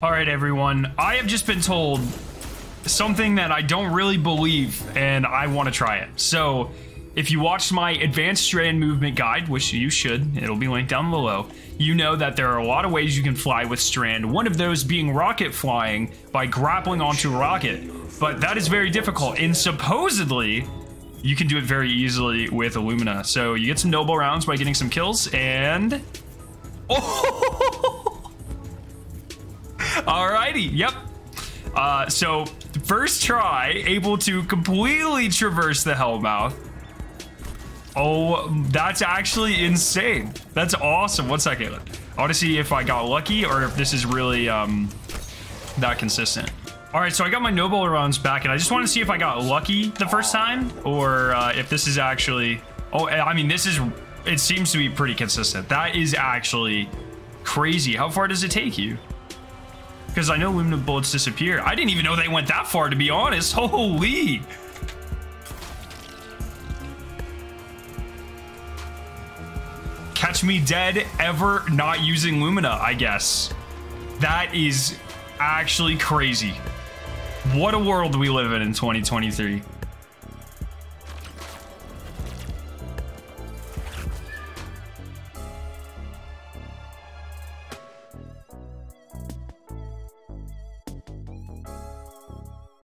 All right, everyone. I have just been told something that I don't really believe, and I want to try it. So, if you watched my advanced strand movement guide, which you should, it'll be linked down below, you know that there are a lot of ways you can fly with strand. One of those being rocket flying by grappling onto a rocket. But that is very difficult, and supposedly you can do it very easily with Lumina. So you get some noble rounds by getting some kills, and oh. Alrighty, yep. Uh, so first try, able to completely traverse the Hellmouth. Oh, that's actually insane. That's awesome. One second. I want to see if I got lucky or if this is really um, that consistent. All right, so I got my noble rounds back, and I just want to see if I got lucky the first time or uh, if this is actually. Oh, I mean, this is. It seems to be pretty consistent. That is actually crazy. How far does it take you? Because I know Lumina bullets disappear. I didn't even know they went that far, to be honest. Holy. Catch me dead ever not using Lumina, I guess. That is actually crazy. What a world we live in in 2023.